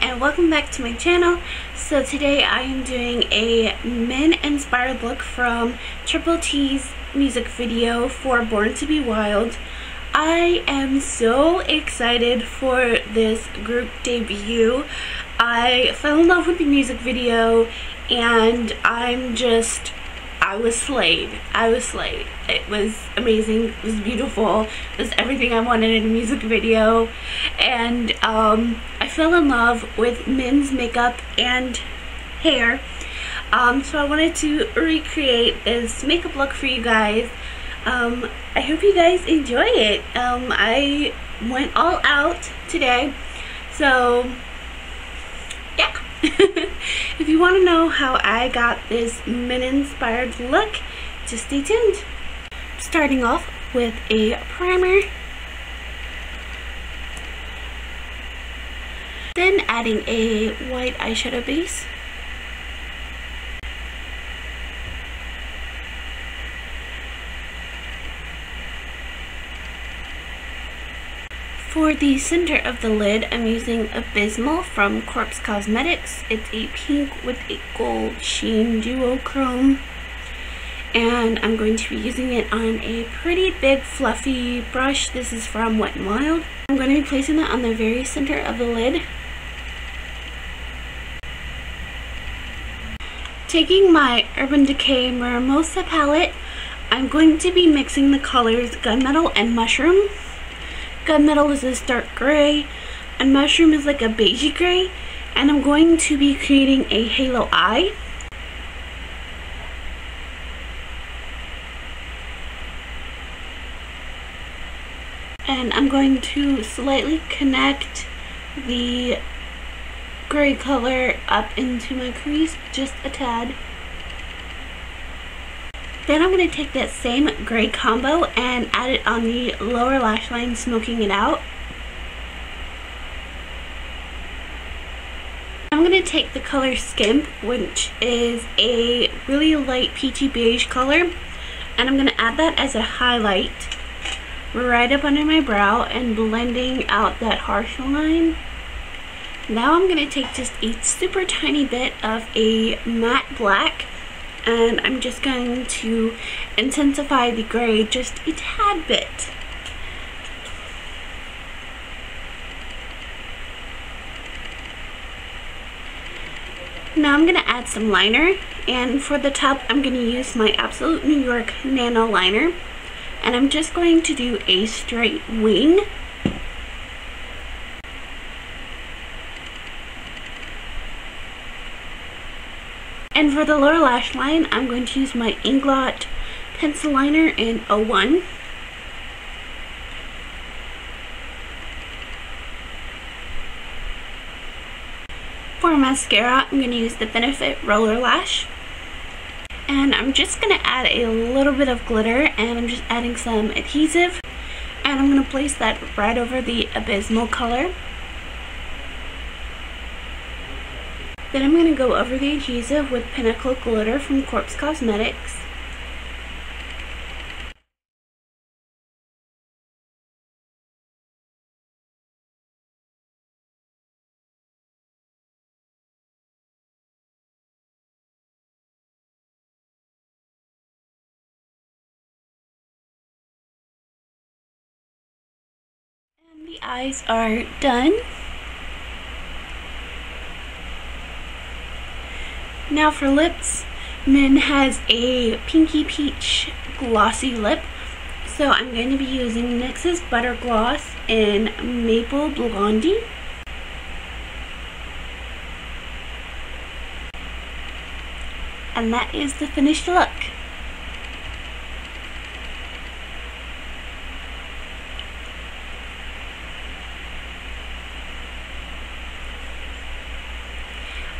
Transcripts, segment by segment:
and welcome back to my channel. So today I am doing a Min inspired look from Triple T's music video for Born to be Wild. I am so excited for this group debut. I fell in love with the music video and I'm just I was slayed. I was slayed. It was amazing. It was beautiful. It was everything I wanted in a music video. And um, I fell in love with Min's makeup and hair. Um, so I wanted to recreate this makeup look for you guys. Um, I hope you guys enjoy it. Um, I went all out today. So, yeah. if you want to know how I got this Min inspired look, just stay tuned. Starting off with a primer. Then adding a white eyeshadow base. For the center of the lid, I'm using Abysmal from Korpse Kosmetics. It's a pink with a gold sheen duochrome. And I'm going to be using it on a pretty big fluffy brush. This is from Wet n Wild. I'm going to be placing that on the very center of the lid. Taking my Urban Decay Mimosa palette, I'm going to be mixing the colors Gunmetal and Mushroom. Gunmetal is this dark gray, and Mushroom is like a beigey gray, and I'm going to be creating a halo eye. And I'm going to slightly connect the gray color up into my crease, just a tad. Then I'm going to take that same gray combo and add it on the lower lash line, smoking it out. I'm going to take the color Skimp, which is a really light peachy beige color, and I'm going to add that as a highlight right up under my brow and blending out that harsh line. Now I'm going to take just a super tiny bit of a matte black and I'm just going to intensify the gray just a tad bit. Now I'm going to add some liner and for the top I'm going to use my Absolute New York Nano Liner and I'm just going to do a straight wing And for the lower lash line, I'm going to use my Inglot pencil liner in 01. For mascara, I'm going to use the Benefit Roller Lash. And I'm just going to add a little bit of glitter and I'm just adding some adhesive. And I'm going to place that right over the Abysmal color. Then I'm going to go over the adhesive with Pinnacle Glitter from Korpse Kosmetics. And the eyes are done. Now for lips, Min has a pinky peach glossy lip. So I'm going to be using NYX's Butter Gloss in Maple Blondie. And that is the finished look.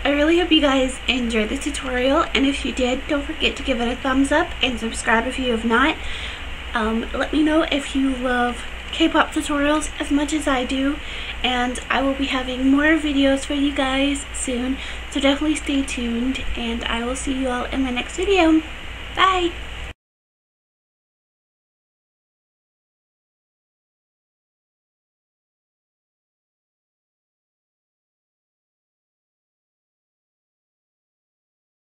I really hope you guys enjoyed the tutorial and if you did don't forget to give it a thumbs up and subscribe if you have not. Um, let me know if you love K-pop tutorials as much as I do and I will be having more videos for you guys soon so definitely stay tuned and I will see you all in my next video. Bye!